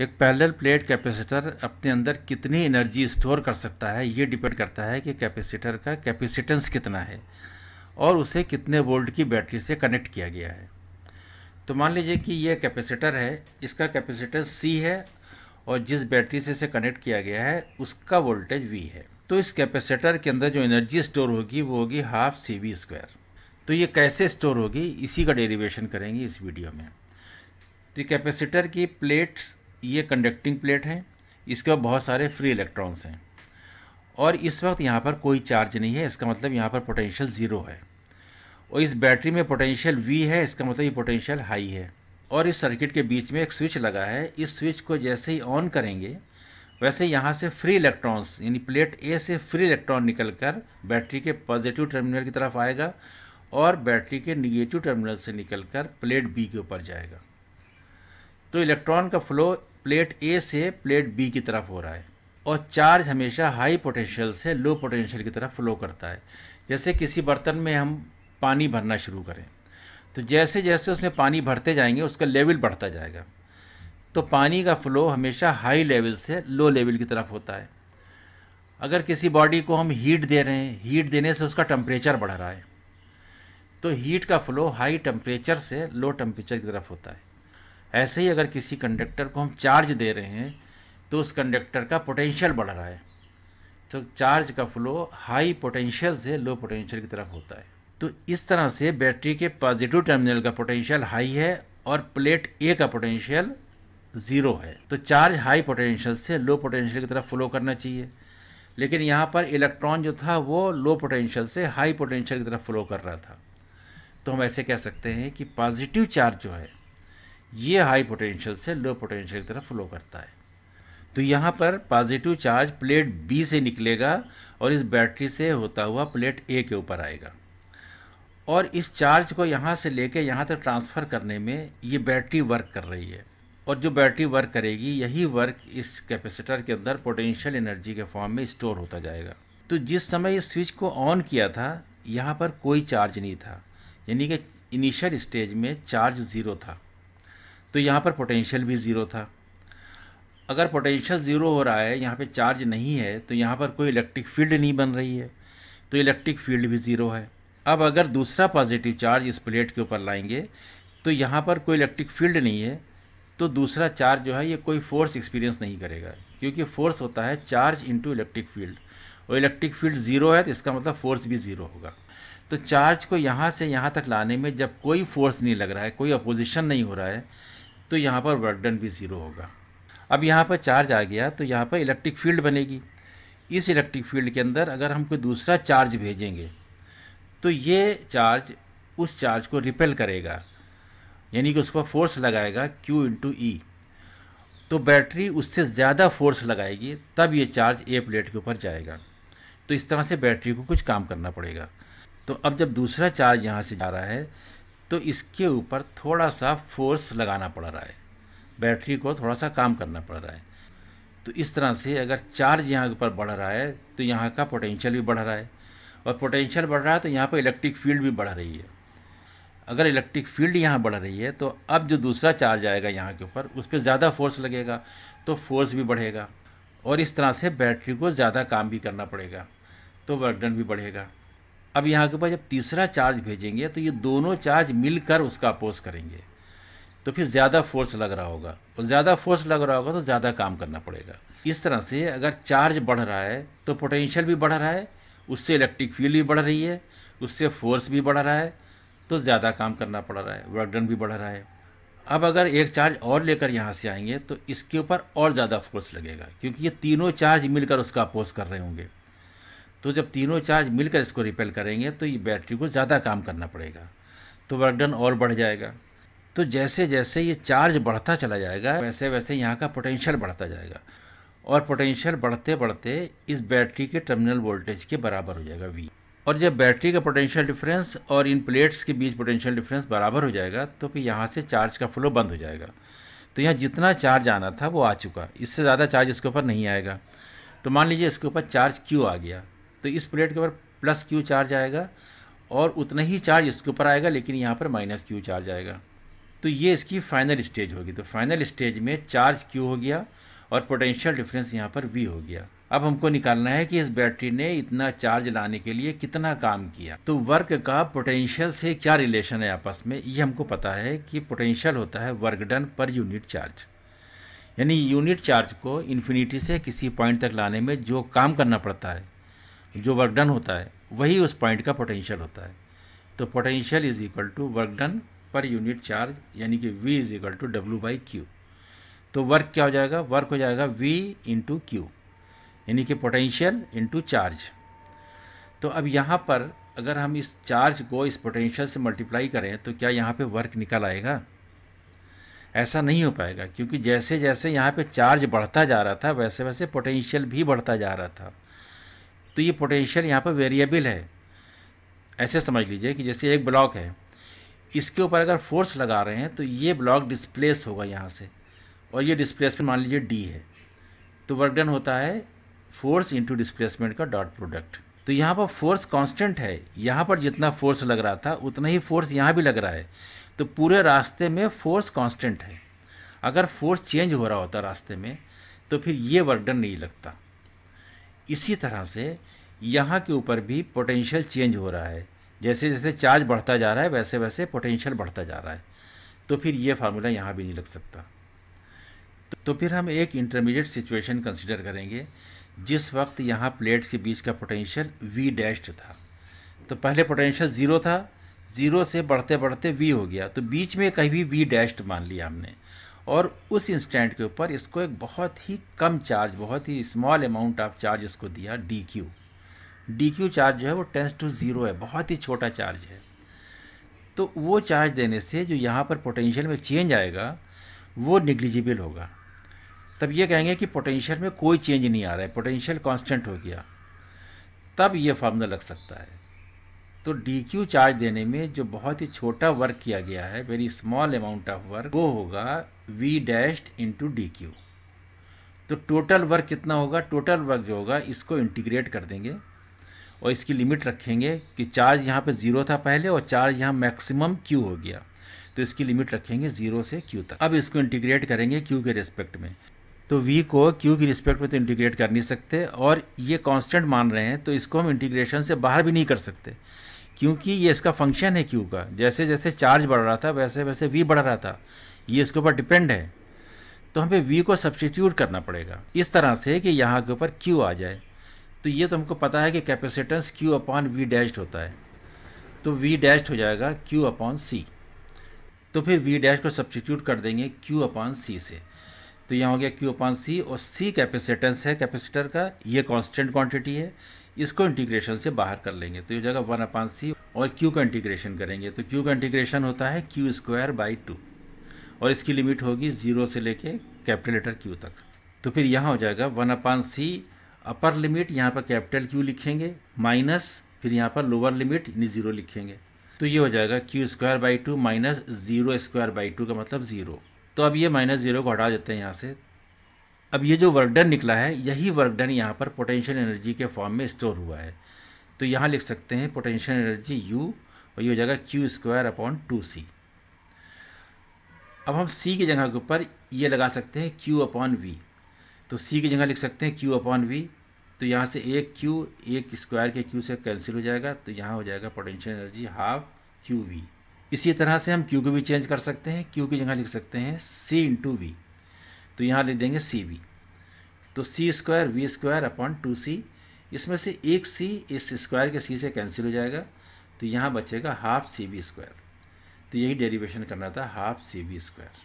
एक parallel plate capacitor अपने अंदर कितनी एनर्जी स्टोर कर सकता है, ये डिपेंड करता है कि कैपेसिटर का कैपेसिटेंस कितना है और उसे कितने वोल्ट की बैटरी से कनेक्ट किया गया है। तो मान लीजिए कि ये कैपेसिटर है, इसका कैपेसिटेंस सी है और जिस बैटरी से इसे कनेक्ट किया गया है, उसका वोल्टेज वी है। तो इस कैपेसिटर के अंदर जो एनर्जी स्टोर होगी, वो होगी हाफ़ सी वी स्क्वायर। तो ये कैसे स्टोर होगी, इसी का डेरिवेशन करेंगे इस वीडियो में। तो कैपेसिटर की प्लेट्स ये कंडक्टिंग प्लेट है, इसके बाद बहुत सारे फ्री इलेक्ट्रॉन्स हैं। और इस वक्त यहाँ पर कोई चार्ज नहीं है, इसका मतलब यहाँ पर पोटेंशियल ज़ीरो है। और इस बैटरी में पोटेंशियल वी है, इसका मतलब ये पोटेंशियल हाई है। और इस सर्किट के बीच में एक स्विच लगा है, इस स्विच को जैसे ही ऑन करेंगे, वैसे यहाँ से फ्री इलेक्ट्रॉन्स यानी प्लेट ए से फ्री इलेक्ट्रॉन निकलकर बैटरी के पॉजिटिव टर्मिनल की तरफ़ आएगा और बैटरी के निगेटिव टर्मिनल से निकलकर प्लेट बी के ऊपर जाएगा। तो इलेक्ट्रॉन का फ्लो प्लेट ए से प्लेट बी की तरफ़ हो रहा है और चार्ज हमेशा हाई पोटेंशियल से लो पोटेंशियल की तरफ़ फ्लो करता है। जैसे किसी बर्तन में हम पानी भरना शुरू करें तो जैसे जैसे उसमें पानी भरते जाएँगे, उसका लेवल बढ़ता जाएगा। तो पानी का फ्लो हमेशा हाई लेवल से लो लेवल की तरफ़ होता है। अगर किसी बॉडी को हम हीट दे रहे हैं हीट देने से उसका टम्परेचर बढ़ रहा है। तो हीट का फ्लो हाई टेम्परेचर से लो टेम्परेचर की तरफ़ होता है। ऐसे ही अगर किसी कंडक्टर को हम चार्ज दे रहे हैं तो उस कंडक्टर का पोटेंशियल बढ़ रहा है। तो चार्ज का फ्लो हाई पोटेंशियल से लो पोटेंशियल की तरफ़ होता है। तो इस तरह से बैटरी के पॉजिटिव टर्मिनल का पोटेंशियल हाई है और प्लेट ए का पोटेंशियल ज़ीरो है। तो चार्ज हाई पोटेंशियल से लो पोटेंशियल की तरफ़ फ्लो करना चाहिए। लेकिन यहाँ पर इलेक्ट्रॉन जो था, वो लो पोटेंशियल से हाई पोटेंशियल की तरफ़ फ्लो कर रहा था। तो हम ऐसे कह सकते हैं कि पॉजिटिव चार्ज जो है ये हाई पोटेंशियल से लो पोटेंशियल की तरफ़ फ्लो करता है। तो यहाँ पर पॉजिटिव चार्ज प्लेट बी से निकलेगा और इस बैटरी से होता हुआ प्लेट ए के ऊपर आएगा। और इस चार्ज को यहाँ से लेके यहाँ तक ट्रांसफ़र करने में ये बैटरी वर्क कर रही है। और जो बैटरी वर्क करेगी, यही वर्क इस कैपेसिटर के अंदर पोटेंशियल एनर्जी के फॉर्म में स्टोर होता जाएगा। तो जिस समय इस स्विच को ऑन किया था, यहाँ पर कोई चार्ज नहीं था। यानी कि इनिशियल स्टेज में चार्ज ज़ीरो था। तो यहाँ पर पोटेंशियल भी ज़ीरो था। अगर पोटेंशियल ज़ीरो हो रहा है, यहाँ पे चार्ज नहीं है तो यहाँ पर कोई इलेक्ट्रिक फ़ील्ड नहीं बन रही है तो इलेक्ट्रिक फ़ील्ड भी ज़ीरो है। अब अगर दूसरा पॉजिटिव चार्ज इस प्लेट के ऊपर लाएँगे तो यहाँ पर कोई इलेक्ट्रिक फ़ील्ड नहीं है तो दूसरा चार्ज जो है, ये कोई फोर्स एक्सपीरियंस नहीं करेगा, क्योंकि फोर्स होता है चार्ज इंटू इलेक्ट्रिक फ़ील्ड और इलेक्ट्रिक फ़ील्ड ज़ीरो है तो इसका मतलब फोर्स भी ज़ीरो होगा। तो चार्ज को यहाँ से यहाँ तक लाने में जब कोई फोर्स नहीं लग रहा है, कोई अपोजिशन नहीं हो रहा है तो यहाँ पर वर्क डन भी ज़ीरो होगा। अब यहाँ पर चार्ज आ गया तो यहाँ पर इलेक्ट्रिक फ़ील्ड बनेगी। इस इलेक्ट्रिक फ़ील्ड के अंदर अगर हम कोई दूसरा चार्ज भेजेंगे तो ये चार्ज उस चार्ज को रिपेल करेगा। यानी कि उस पर फोर्स लगाएगा Q इंटू ई तो बैटरी उससे ज़्यादा फोर्स लगाएगी, तब ये चार्ज ए प्लेट के ऊपर जाएगा। तो इस तरह से बैटरी को कुछ काम करना पड़ेगा। तो अब जब दूसरा चार्ज यहाँ से जा रहा है तो इसके ऊपर थोड़ा सा फोर्स लगाना पड़ रहा है। बैटरी को थोड़ा सा काम करना पड़ रहा है। तो इस तरह से अगर चार्ज यहाँ ऊपर बढ़ रहा है तो यहाँ का पोटेंशियल भी बढ़ रहा है। और पोटेंशियल बढ़ रहा है तो यहाँ पर इलेक्ट्रिक फ़ील्ड भी बढ़ रही है। अगर इलेक्ट्रिक फ़ील्ड यहाँ बढ़ रही है तो अब जो दूसरा चार्ज आएगा यहाँ के ऊपर, उस पर ज़्यादा फोर्स लगेगा तो फोर्स भी बढ़ेगा। और इस तरह से बैटरी को ज़्यादा काम भी करना पड़ेगा तो वर्क डन भी बढ़ेगा। अब यहाँ के ऊपर जब तीसरा चार्ज भेजेंगे तो ये दोनों चार्ज मिलकर उसका अपोज करेंगे। तो फिर ज़्यादा फोर्स लग रहा होगा। और ज़्यादा फोर्स लग रहा होगा तो ज़्यादा काम करना पड़ेगा। इस तरह से अगर चार्ज बढ़ रहा है तो पोटेंशियल भी बढ़ रहा है, उससे इलेक्ट्रिक फ़ील्ड भी बढ़ रही है, उससे फोर्स भी बढ़ रहा है तो ज़्यादा काम करना पड़ रहा है वर्क डन भी बढ़ रहा है। अब अगर एक चार्ज और लेकर यहाँ से आएँगे तो इसके ऊपर और ज़्यादा फोर्स लगेगा, क्योंकि ये तीनों चार्ज मिलकर उसका अपोज कर रहे होंगे। तो जब तीनों चार्ज मिलकर इसको रिपेल करेंगे तो ये बैटरी को ज़्यादा काम करना पड़ेगा। तो वर्क डन और बढ़ जाएगा। तो जैसे जैसे ये चार्ज बढ़ता चला जाएगा वैसे वैसे यहाँ का पोटेंशियल बढ़ता जाएगा। और पोटेंशियल बढ़ते बढ़ते इस बैटरी के टर्मिनल वोल्टेज के बराबर हो जाएगा वी और जब बैटरी का पोटेंशियल डिफरेंस और इन प्लेट्स के बीच पोटेंशियल डिफरेंस बराबर हो जाएगा तो फिर यहाँ से चार्ज का फ्लो बंद हो जाएगा। तो यहाँ जितना चार्ज आना था वो आ चुका। इससे ज़्यादा चार्ज इसके ऊपर नहीं आएगा। तो मान लीजिए इसके ऊपर चार्ज क्यू आ गया। तो इस प्लेट के ऊपर प्लस क्यू चार्ज आएगा और उतना ही चार्ज इसके ऊपर आएगा, लेकिन यहाँ पर माइनस क्यू चार्ज आएगा। तो ये इसकी फाइनल स्टेज होगी। तो फाइनल स्टेज में चार्ज क्यू हो गया और पोटेंशियल डिफरेंस यहाँ पर वी हो गया। अब हमको निकालना है कि इस बैटरी ने इतना चार्ज लाने के लिए कितना काम किया। तो वर्क का पोटेंशियल से क्या रिलेशन है आपस में? ये हमको पता है कि पोटेंशियल होता है work done per unit charge. यानी यूनिट चार्ज को इन्फिनिटी से किसी पॉइंट तक लाने में जो काम करना पड़ता है जो वर्क डन होता है, वही उस पॉइंट का पोटेंशियल होता है। तो potential is equal to work done per unit charge यानी कि v is equal to W by Q तो वर्क क्या हो जाएगा? वर्क हो जाएगा v इंटू क्यू यानी कि पोटेंशियल इंटू चार्ज तो अब यहाँ पर अगर हम इस चार्ज को इस पोटेंशियल से मल्टीप्लाई करें तो क्या यहाँ पे वर्क निकल आएगा? ऐसा नहीं हो पाएगा, क्योंकि जैसे जैसे यहाँ पे चार्ज बढ़ता जा रहा था वैसे वैसे पोटेंशियल भी बढ़ता जा रहा था। तो ये पोटेंशियल यहाँ पर वेरिएबल है। ऐसे समझ लीजिए कि जैसे एक ब्लॉक है, इसके ऊपर अगर फोर्स लगा रहे हैं तो ये ब्लॉक डिस्प्लेस होगा यहाँ से और ये डिस्प्लेसमेंट मान लीजिए डी है। तो वर्क डन होता है फोर्स इंटू डिस्प्लेसमेंट का डॉट प्रोडक्ट तो यहाँ पर फोर्स कांस्टेंट है। यहाँ पर जितना फोर्स लग रहा था, उतना ही फोर्स यहाँ भी लग रहा है। तो पूरे रास्ते में फोर्स कांस्टेंट है। अगर फोर्स चेंज हो रहा होता रास्ते में तो फिर ये वर्क डन नहीं लगता। इसी तरह से यहाँ के ऊपर भी पोटेंशियल चेंज हो रहा है। जैसे जैसे चार्ज बढ़ता जा रहा है, वैसे वैसे पोटेंशियल बढ़ता जा रहा है। तो फिर ये फार्मूला यहाँ भी नहीं लग सकता। तो फिर हम एक इंटरमीडिएट सिचुएशन कंसिडर करेंगे, जिस वक्त यहाँ प्लेट के बीच का पोटेंशियल वी डैश्ड था। तो पहले पोटेंशियल ज़ीरो था ज़ीरो से बढ़ते बढ़ते वी हो गया। तो बीच में कहीं भी वी डैश्ड मान लिया हमने। और उस इंस्टेंट के ऊपर इसको एक बहुत ही कम चार्ज बहुत ही स्मॉल अमाउंट ऑफ़ चार्ज इसको दिया D Q D Q charge जो है वो टेंस टू ज़ीरो है, बहुत ही छोटा चार्ज है। तो वो चार्ज देने से जो यहाँ पर पोटेंशियल में चेंज आएगा, वो निग्लिजिबल होगा। तब ये कहेंगे कि पोटेंशियल में कोई चेंज नहीं आ रहा है पोटेंशियल कांस्टेंट हो गया। तब ये फार्मूला लग सकता है। तो डी क्यू चार्ज देने में जो बहुत ही छोटा वर्क किया गया है very small amount of work वो होगा V dashed into D Q तो टोटल वर्क कितना होगा? टोटल वर्क जो होगा, इसको इंटीग्रेट कर देंगे और इसकी लिमिट रखेंगे कि चार्ज यहाँ पे ज़ीरो था पहले और चार्ज यहाँ मैक्सिमम क्यू हो गया। तो इसकी लिमिट रखेंगे ज़ीरो से क्यू तक। अब इसको इंटीग्रेट करेंगे क्यू के रिस्पेक्ट में। तो वी को क्यू की रिस्पेक्ट में तो इंटीग्रेट कर नहीं सकते और ये कांस्टेंट मान रहे हैं तो इसको हम इंटीग्रेशन से बाहर भी नहीं कर सकते। क्योंकि ये इसका फ़ंक्शन है क्यू का। जैसे जैसे चार्ज बढ़ रहा था, वैसे वैसे वी बढ़ रहा था। ये इसके ऊपर डिपेंड है। तो हमें वी को सब्सटीट्यूट करना पड़ेगा। इस तरह से कि यहाँ के ऊपर क्यू आ जाए। तो ये तो हमको पता है कि capacitance Q upon V dashed होता है। तो वी डैश्ड हो जाएगा क्यू अपॉन सी तो फिर वी डैश को सब्सटीट्यूट कर देंगे क्यू अपॉन सी से। तो यहाँ हो गया क्यू अपॉन सी और सी कैपेसिटेंस है। कैपेसिटर का ये कांस्टेंट क्वांटिटी है। इसको इंटीग्रेशन से बाहर कर लेंगे। तो ये जगह वन अपान सी और क्यू का इंटीग्रेशन करेंगे। तो क्यू का इंटीग्रेशन होता है क्यू स्क्वायर बाई टू और इसकी लिमिट होगी ज़ीरो से लेके कैपिटल लेटर क्यू तक। तो फिर यहाँ हो जाएगा वन अपान सी अपर लिमिट यहाँ पर कैपिटल क्यू लिखेंगे माइनस फिर यहाँ पर लोअर लिमिट यानी ज़ीरो लिखेंगे। तो ये हो जाएगा Q square by two minus zero square by two का मतलब ज़ीरो तो अब ये माइनस ज़ीरो को हटा देते हैं यहाँ से। अब ये जो वर्क डन निकला है, यही वर्क डन यहाँ पर पोटेंशियल एनर्जी के फॉर्म में स्टोर हुआ है। तो यहाँ लिख सकते हैं पोटेंशियल एनर्जी यू और ये हो जाएगा Q square upon two C अब हम सी की जगह के ऊपर ये लगा सकते हैं क्यू अपॉन वी तो सी की जगह लिख सकते हैं क्यू अपॉन वी तो यहाँ से एक क्यू एक स्क्वायर के क्यू से कैंसिल हो जाएगा। तो यहाँ हो जाएगा potential energy half Q V इसी तरह से हम क्यू को भी चेंज कर सकते हैं। क्यू की जगह लिख सकते हैं सी इंटू वी तो यहाँ ले देंगे सी वी तो C square V square upon two C इसमें से एक सी इस स्क्वायर के सी से कैंसिल हो जाएगा। तो यहाँ बचेगा हाफ़ सी बी स्क्वायर तो यही डेरिवेशन करना था हाफ़ सी बी स्क्वायर